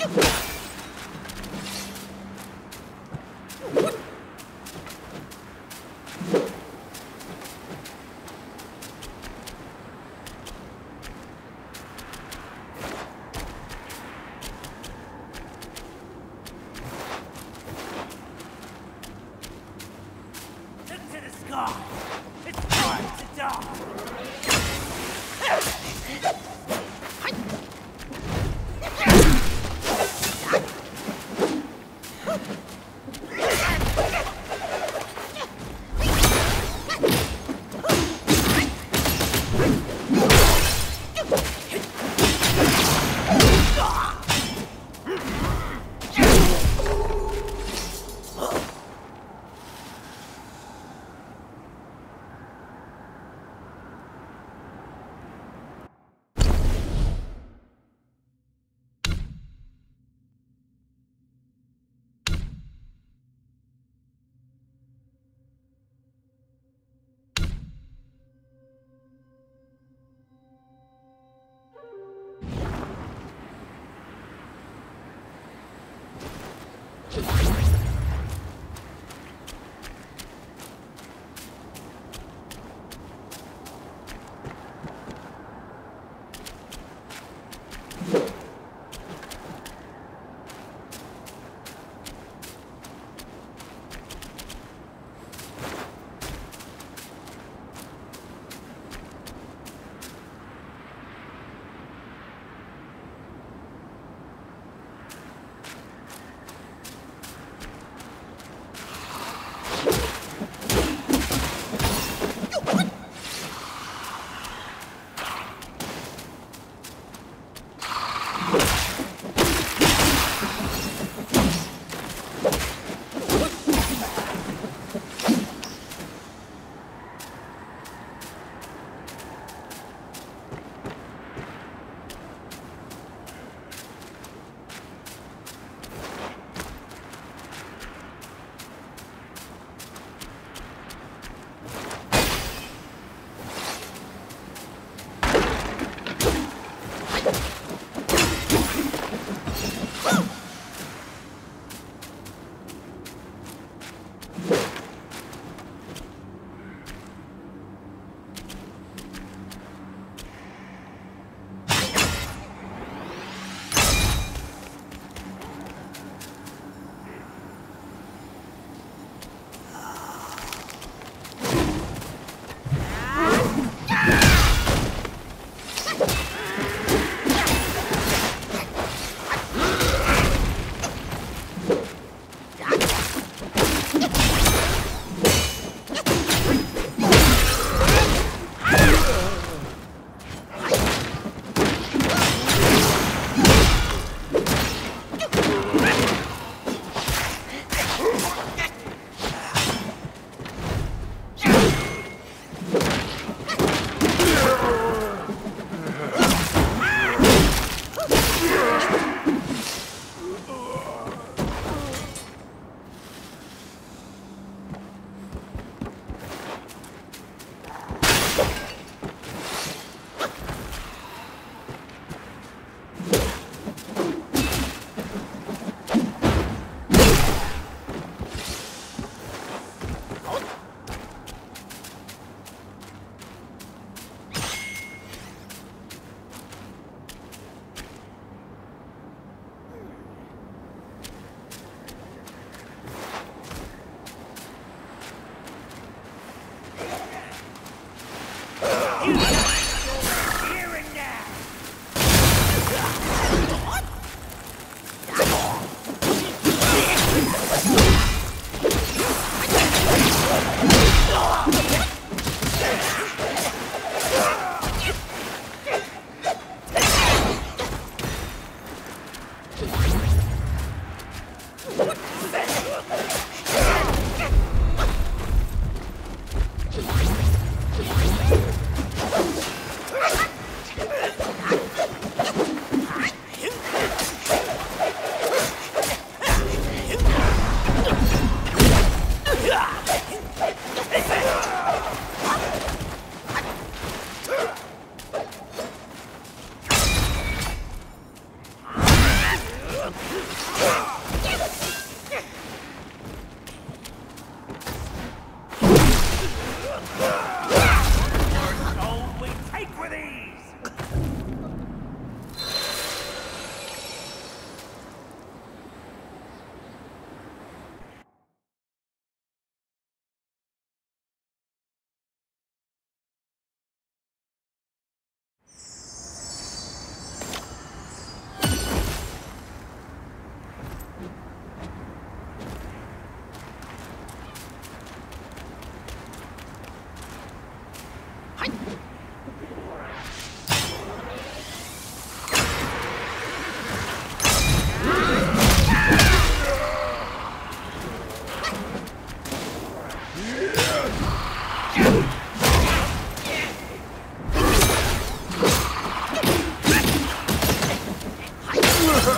Into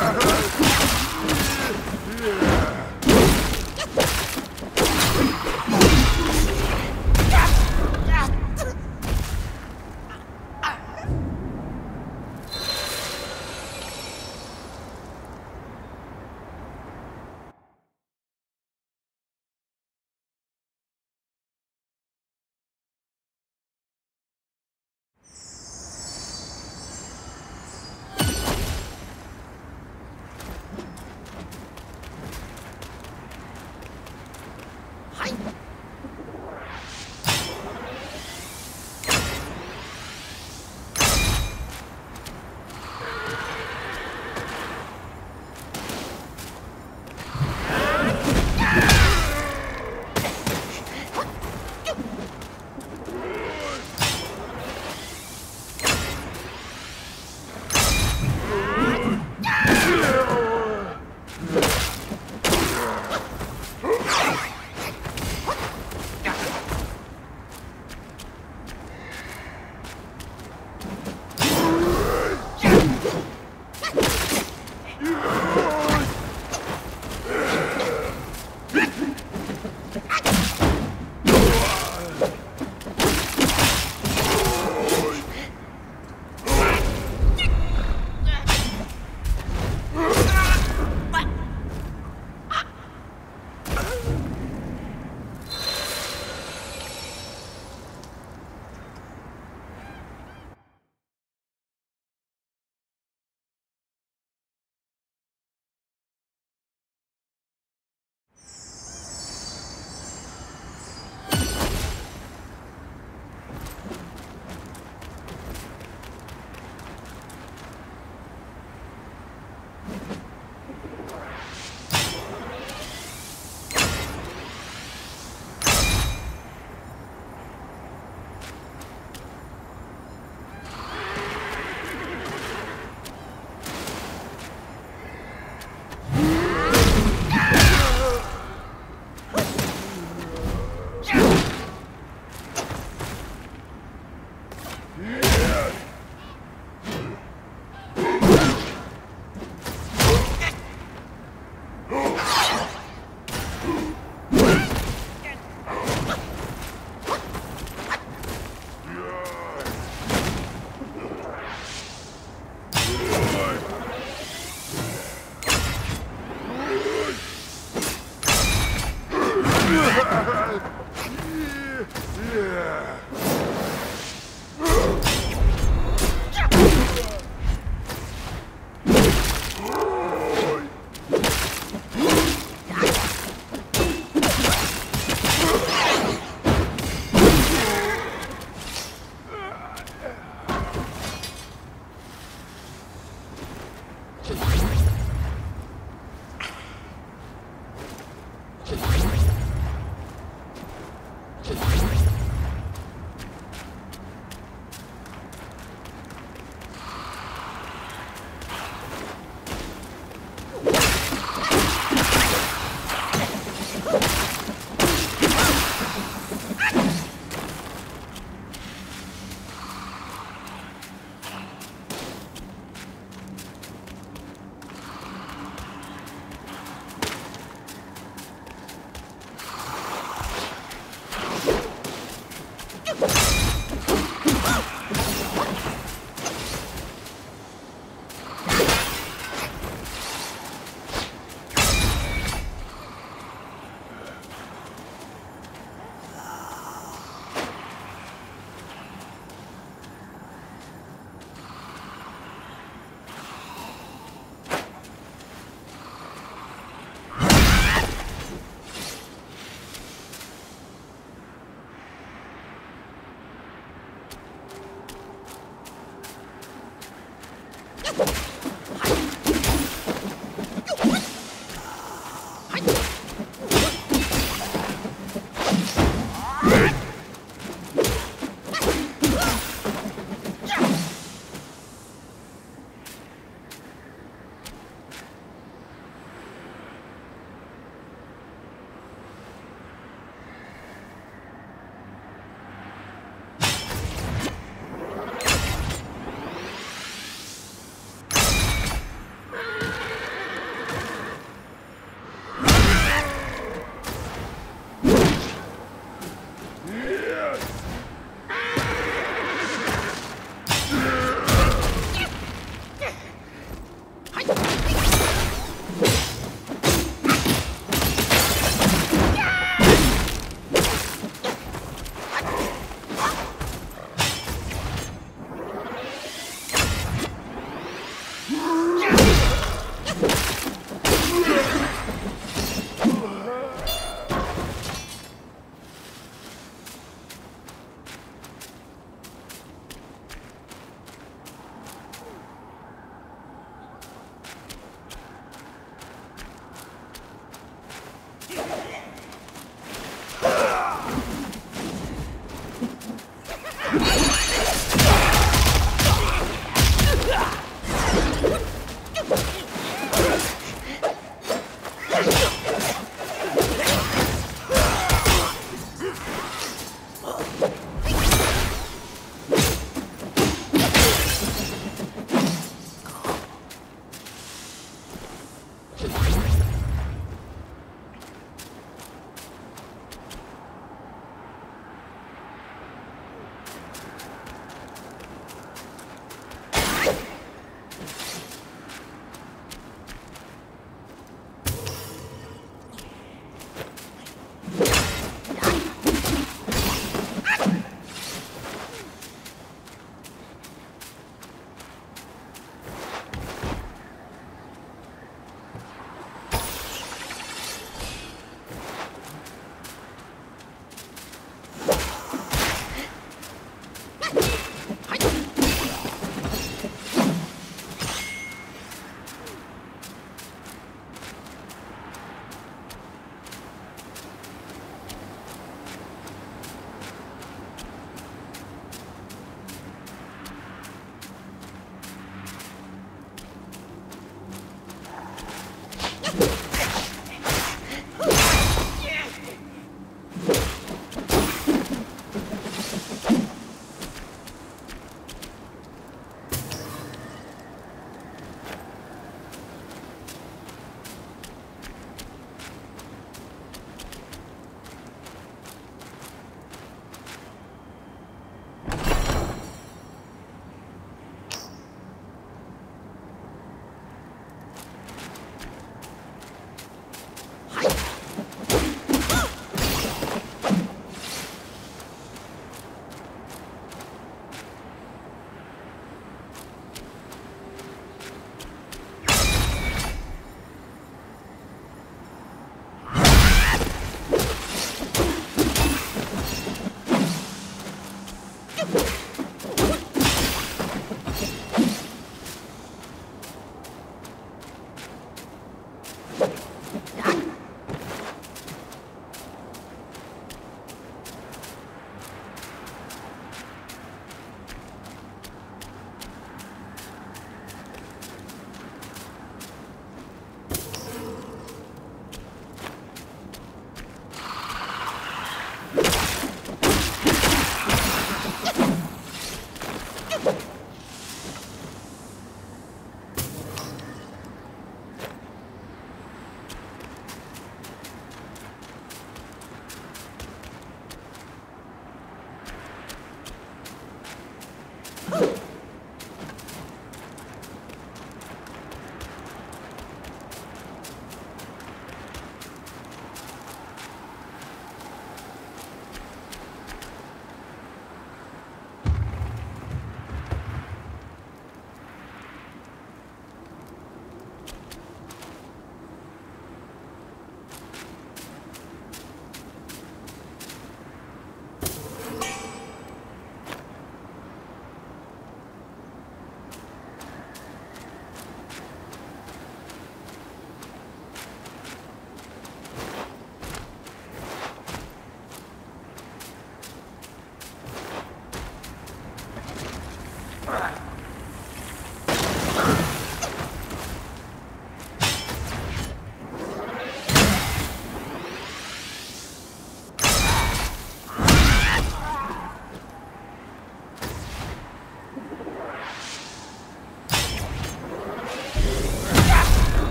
Uh -huh.